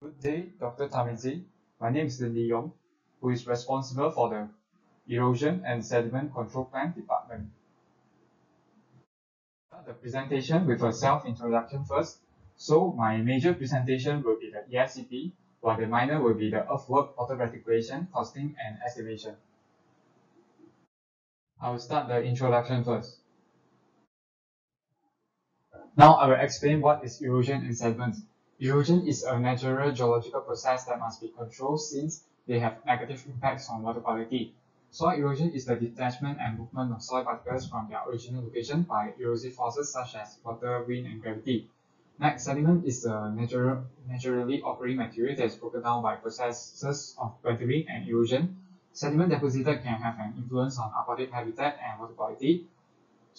Good day, Dr. Tarmizi. My name is Lim Li Yong, who is responsible for the Erosion and Sediment Control Plan Department. Start the presentation with a self-introduction first. So my major presentation will be the ESCP, while the minor will be the earthwork water reticulation, costing, and estimation. I will start the introduction first. Now I will explain what is erosion and sediment. Erosion is a natural geological process that must be controlled since they have negative impacts on water quality. Soil erosion is the detachment and movement of soil particles from their original location by erosive forces such as water, wind, and gravity. Next, sediment is the natural, naturally occurring material that is broken down by processes of weathering and erosion. Sediment deposited can have an influence on aquatic habitat and water quality.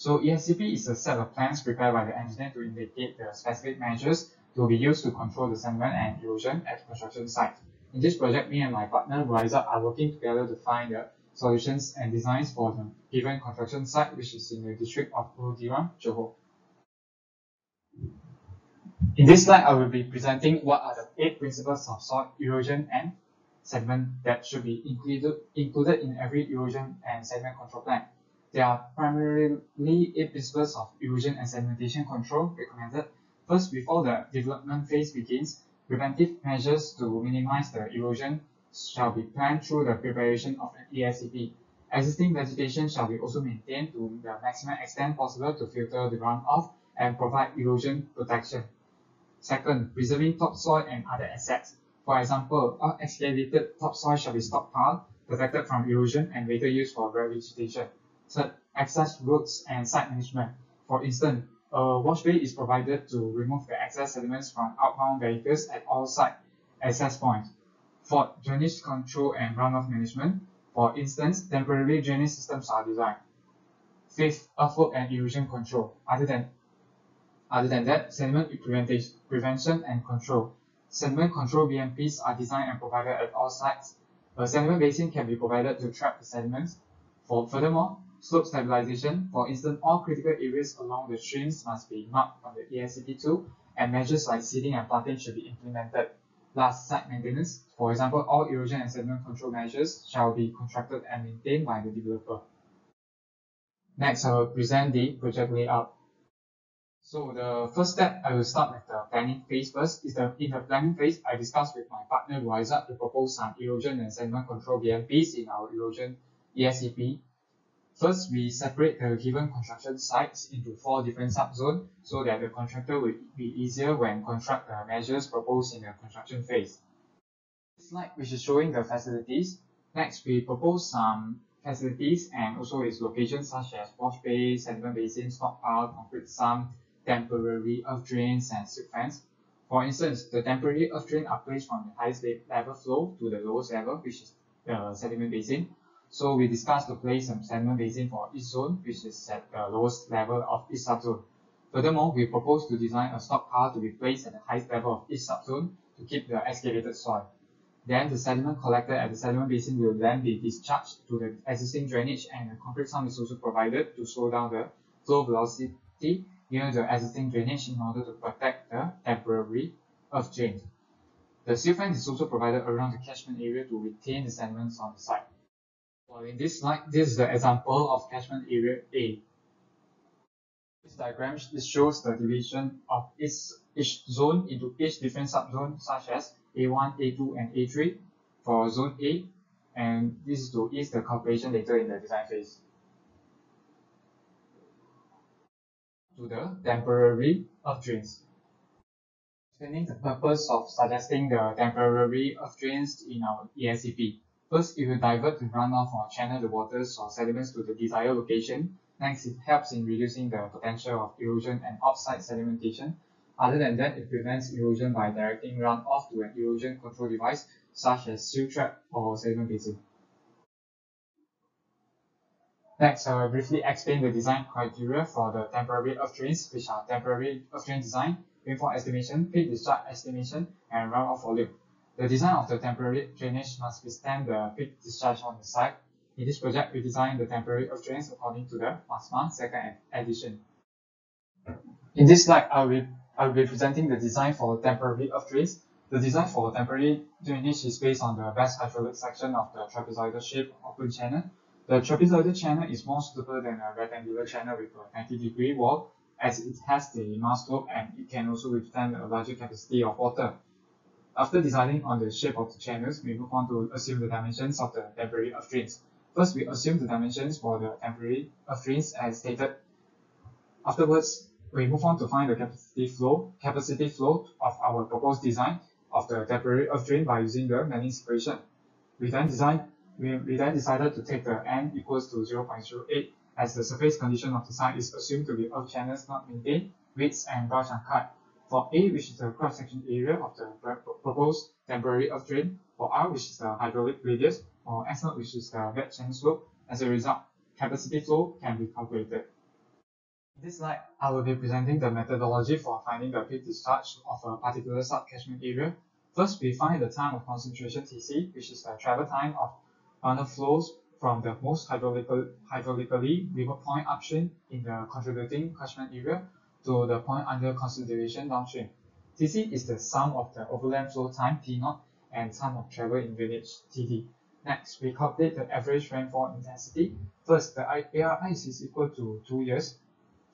So ESCP is a set of plans prepared by the engineer to indicate the specific measures to be used to control the sediment and erosion at construction site. In this project, me and my partner Rizal are working together to find the solutions and designs for the given construction site which is in the district of Tiram, Johor. In this slide, I will be presenting what are the eight principles of soil erosion and sediment that should be included, included in every erosion and sediment control plan. There are primarily eight principles of erosion and sedimentation control recommended First, before the development phase begins, preventive measures to minimize the erosion shall be planned through the preparation of an ESCP. Existing vegetation shall be also maintained to the maximum extent possible to filter the runoff and provide erosion protection. Second, preserving topsoil and other assets. For example, excavated topsoil shall be stockpiled, protected from erosion, and later used for revegetation. Access roads and site management. For instance, a wash bay is provided to remove the excess sediments from outbound vehicles at all site access points. For drainage control and runoff management. For instance, temporary drainage systems are designed. Fifth, earthwork and erosion control. Other than other than that, sediment prevention and control. Sediment control BMPs are designed and provided at all sites. A sediment basin can be provided to trap the sediments. For furthermore, Slope stabilization, for instance, all critical areas along the streams must be marked on the ESCP2 and measures like seeding and planting should be implemented. Last, site maintenance. For example, all erosion and sediment control measures shall be constructed and maintained by the developer. Next, I will present the project layout. So the first step, I will start with the planning phase first. Is the in the planning phase, I discussed with my partner Ruiza to propose some erosion and sediment control BMPs in our erosion ESCP First, we separate the given construction sites into four different subzones so that the contractor will be easier when construct the measures proposed in the construction phase. This slide which is showing the facilities. Next, we propose some facilities and also its locations such as wash bay, sediment basin, stockpile, concrete sump, temporary earth drains, and silt fence. For instance, the temporary earth drain are placed from the highest level flow to the lowest level, which is the sediment basin. So we discussed to place some sediment basin for each zone, which is at the lowest level of each subzone. Furthermore, we propose to design a stockpile to be placed at the highest level of each subzone to keep the excavated soil. Then the sediment collected at the sediment basin will then be discharged to the existing drainage and a concrete sump is also provided to slow down the flow velocity near the existing drainage in order to protect the temporary earth drain. The silt fence is also provided around the catchment area to retain the sediments on the site. In this slide, this is the example of catchment area A. This diagram shows the division of each, each zone into each different subzone such as A1, A2, and A3 for zone A and this is to ease the calculation later in the design phase. To the temporary earth drains. Explaining the purpose of suggesting the temporary earth drains in our ESCP. First, it will divert the runoff or channel the waters or sediments to the desired location. Next, it helps in reducing the potential of erosion and offsite sedimentation. Other than that, it prevents erosion by directing runoff to an erosion control device such as silt trap or sediment basin. Next, I will briefly explain the design criteria for the temporary earth drains, which are temporary earth drain design, rainfall estimation, peak discharge estimation, and runoff volume. The design of the temporary drainage must withstand the peak discharge on the site. In this project, we designed the temporary drains according to the MASMA second edition. In this slide, I will, I will be presenting the design for the temporary drains. The design for the temporary drainage is based on the best hydraulic section of the trapezoidal shape open channel. The trapezoidal channel is more suitable than a rectangular channel with a 90 degree wall as it has the mass slope and it can also withstand a larger capacity of water. After deciding on the shape of the channels, we move on to assume the dimensions of the temporary earth drains. First, we assume the dimensions for the temporary earth drains as stated. Afterwards, we move on to find the capacity flow, capacity flow of our proposed design of the temporary earth drain by using the Manning's equation. We then design we, we then decided to take the n equals to 0.08 as the surface condition of the site is assumed to be earth channels not maintained, widths and branch uncut. For A, which is the cross-section area of the proposed temporary earth drain, for R, which is the hydraulic radius, or S 0 which is the bed channel slope, as a result, capacity flow can be calculated. In this slide, I will be presenting the methodology for finding the peak discharge of a particular sub-catchment area. First, we find the time of concentration Tc, which is the travel time of runoff flows from the most hydraulically, hydraulically river point upstream in the contributing catchment area to the point under consideration downstream. Tc is the sum of the overland flow time T0 and time of travel in drainage Td. Next, we calculate the average rainfall intensity. First, the ARI is equal to 2 years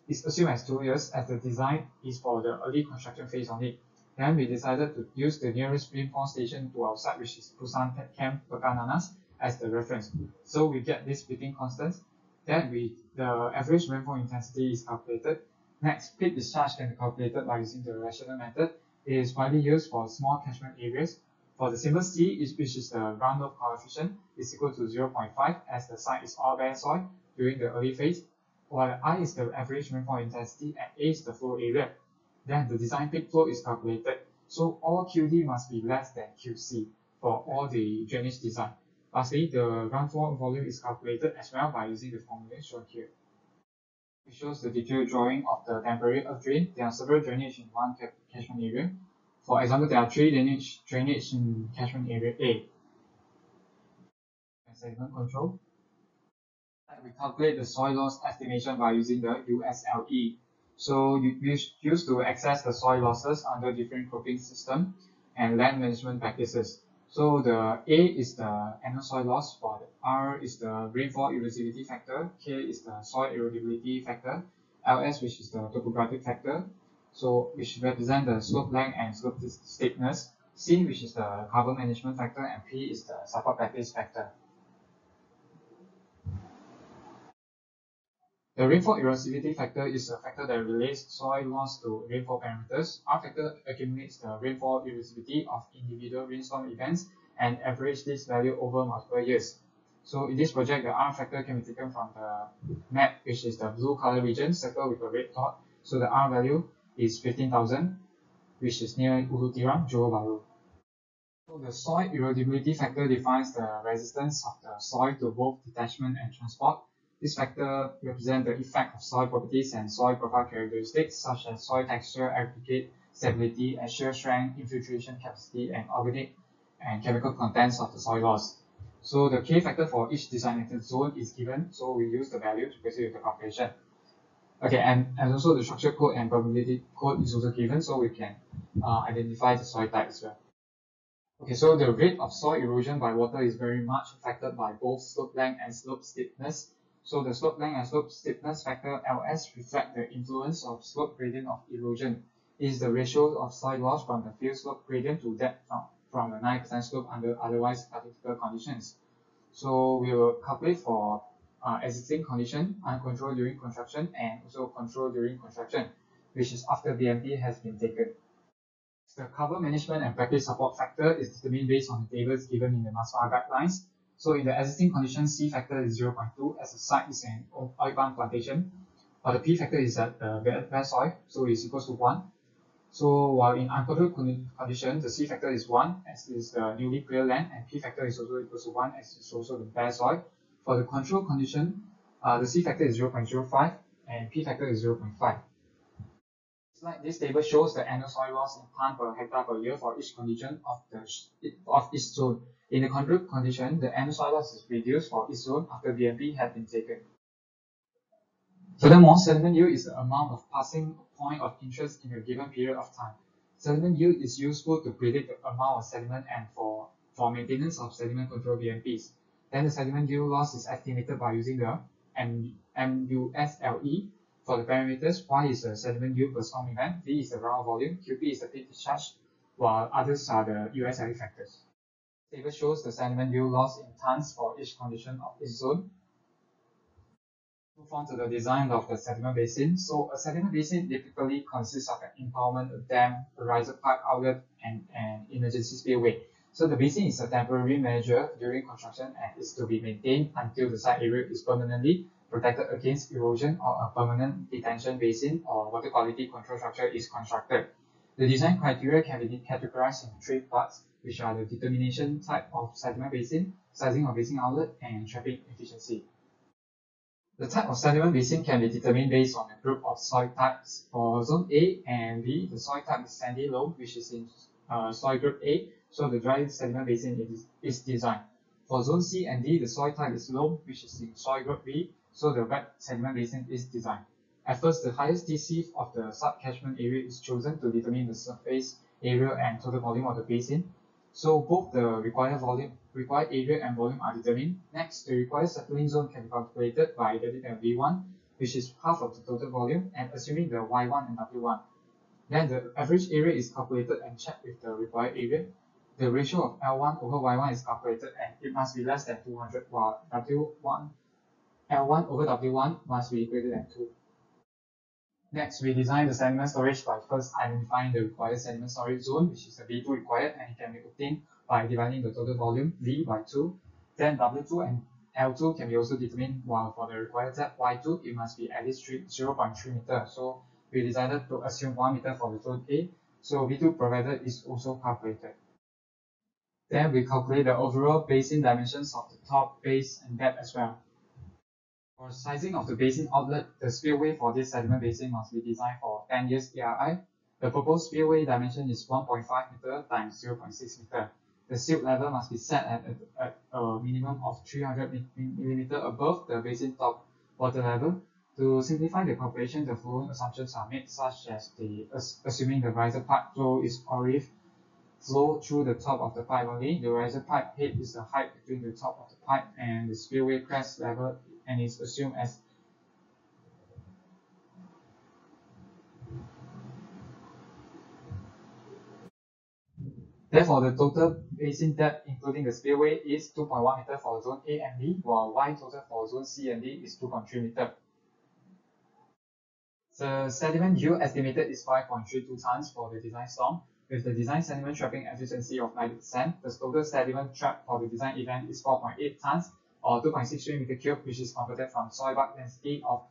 It's assumed as two years as the design is for the early construction phase only. Then we decided to use the nearest rainfall station to our site, which is Busan Camp Pekananas, as the reference. So we get this splitting constant. Then we the average rainfall intensity is calculated. Next, peak discharge can be calculated by using the rational method. It is widely used for small catchment areas. For the symbol C, which is the runoff coefficient, is equal to 0.5 as the site is all bare soil during the early phase while I is the average rainfall intensity and A is the flow area. Then the design peak flow is calculated. So all QD must be less than QC for all the drainage design. Lastly, the rainfall volume is calculated as well by using the formula shown here. It shows the detailed drawing of the temporary earth drain. There are several drainage in one catchment area. For example, there are three drainage, drainage in catchment area A. And Sediment control we calculate the soil loss estimation by using the USLE. So you use to access the soil losses under different cropping system and land management practices. So the A is the annual soil loss, for the R is the rainfall erosivity factor, K is the soil erodibility factor, LS which is the topographic factor, so which represent the slope length and slope steepness, C which is the cover management factor, and P is the support package factor. The rainfall erosivity factor is a factor that relates soil loss to rainfall parameters. R factor accumulates the rainfall erosivity of individual rainstorm events and average this value over multiple years. So in this project, the R factor can be taken from the map, which is the blue color region, circle with a red dot. So the R value is 15,000, which is near Ulu Tiram, Johor Bahru. So the soil erodibility factor defines the resistance of the soil to both detachment and transport. This factor represents the effect of soil properties and soil profile characteristics such as soil texture, aggregate stability, and shear strength, infiltration capacity, and organic and chemical contents of the soil loss. So the K factor for each designated zone is given, so we use the value to proceed with the calculation. Okay, and, and also the structure code and probability code is also given, so we can uh, identify the soil type as well. Okay, so the rate of soil erosion by water is very much affected by both slope length and slope steepness so the slope length and slope steepness factor Ls reflect the influence of slope gradient of erosion. It is the ratio of soil loss from the field slope gradient to that from, from a 9% slope under otherwise critical conditions. So we will calculate for uh, existing condition, uncontrolled during construction, and also control during construction, which is after BMP has been taken. The cover management and practice support factor is determined based on the tables given in the MASMA guidelines. So in the existing condition, C factor is 0.2 as the site is an oil palm plantation, but the P factor is at the bare soil, so it's equals to 1. So while in uncontrolled condition, the C factor is 1 as is the newly cleared land, and P factor is also equals to 1 as it's also the bare soil. For the control condition, uh, the C factor is 0.05 and P factor is 0.5. Like this table shows the annual soil loss in plant per hectare per year for each condition of the of each zone. In the controlled condition, the annual loss is reduced for each zone after BMP has been taken. Furthermore, sediment yield is the amount of passing point of interest in a given period of time. Sediment yield is useful to predict the amount of sediment and for, for maintenance of sediment control BMPs. Then the sediment yield loss is estimated by using the MUSLE for the parameters. Y is the sediment yield per storm event, V is the runoff volume, QP is the peak discharge, while others are the USLE factors. Table shows the sediment yield loss in tons for each condition of each zone. Move on to the design of the sediment basin. So a sediment basin typically consists of an impoundment, a dam, a riser pipe outlet, and an emergency spillway. So the basin is a temporary measure during construction and is to be maintained until the site area is permanently protected against erosion or a permanent detention basin or water quality control structure is constructed. The design criteria can be categorized into three parts, which are the determination type of sediment basin, sizing of basin outlet, and trapping efficiency. The type of sediment basin can be determined based on a group of soil types. For zone A and B, the soil type is sandy loam, which is in uh, soil group A, so the dry sediment basin is, is designed. For zone C and D, the soil type is loam, which is in soil group B, so the wet sediment basin is designed. At first, the highest DC of the sub-catchment area is chosen to determine the surface area and total volume of the basin. So both the required volume, required area and volume are determined. Next, the required settling zone can be calculated by getting a V1, which is half of the total volume, and assuming the Y1 and W1. Then the average area is calculated and checked with the required area. The ratio of L1 over Y1 is calculated and it must be less than 200 while W1, L1 over W1 must be greater than 2. Next, we design the sediment storage by first identifying the required sediment storage zone, which is the V2 required, and it can be obtained by dividing the total volume V by 2. Then W2 and L2 can be also determined, while for the required depth Y2, it must be at least 0.3 meter. So we decided to assume 1 meter for the zone A, so V2 provided is also calculated. Then we calculate the overall basin dimensions of the top, base, and depth as well. For sizing of the basin outlet, the spillway for this sediment basin must be designed for 10 years ARI. The proposed spillway dimension is 1.5 meter times 0.6 meter. The silt level must be set at, at, at a minimum of 300 millimeter above the basin top water level. To simplify the calculation, the following assumptions are made, such as the assuming the riser pipe flow is orifice flow through the top of the pipe only. The riser pipe head is the height between the top of the pipe and the spillway crest level and is assumed as Therefore, the total basin depth including the spillway is 2.1 meter for zone A and B, while Y total for zone C and D is 2.3 meter. The sediment yield estimated is 5.32 tons for the design storm. With the design sediment trapping efficiency of 90%, the total sediment trap for the design event is 4.8 tons, or 2.63 meter cube, which is converted from soil bulk density of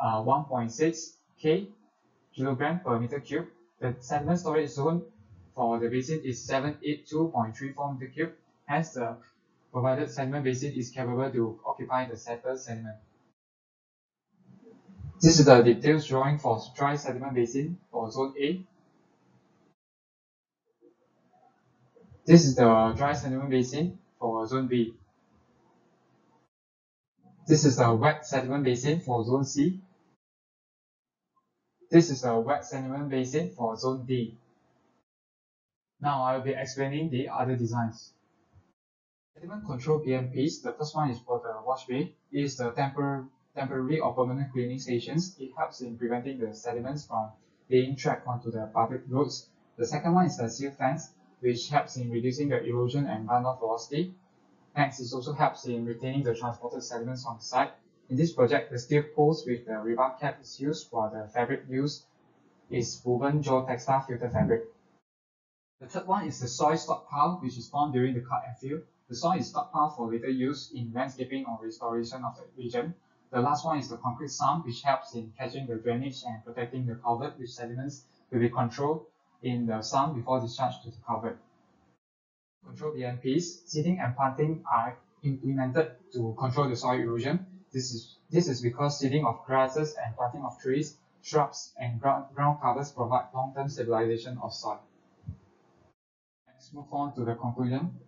uh, 1.6 k kilogram per meter cube. The sediment storage zone for the basin is 782.34 meter cube. Hence, the provided sediment basin is capable to occupy the settled sediment. This is the details drawing for dry sediment basin for zone A. This is the dry sediment basin for zone B. This is the wet sediment basin for zone C. This is the wet sediment basin for zone D. Now I will be explaining the other designs. Sediment control BMPs, the first one is for the wash bay. It is the tempor temporary or permanent cleaning stations. It helps in preventing the sediments from being tracked onto the public roads. The second one is the silt fence, which helps in reducing the erosion and runoff velocity. Next, it also helps in retaining the transported sediments on site. In this project, the steel post with the rebar cap is used while the fabric used is woven geotextile filter fabric. The third one is the soil stockpile, which is formed during the cut and fill. The soil is stockpiled for later use in landscaping or restoration of the region. The last one is the concrete sump, which helps in catching the drainage and protecting the culvert, which sediments will be controlled in the sump before discharge to the culvert control the BMPs, seeding and planting are implemented to control the soil erosion. This is, this is because seeding of grasses and planting of trees, shrubs, and ground, ground covers provide long-term stabilization of soil. Let's move on to the conclusion.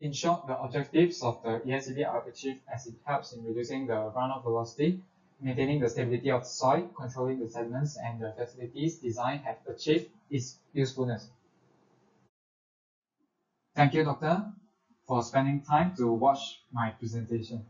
In short, the objectives of the ESCP are achieved as it helps in reducing the runoff velocity, maintaining the stability of the soil, controlling the sediments, and the facilities design have achieved its usefulness. Thank you, Doctor, for spending time to watch my presentation.